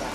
Да.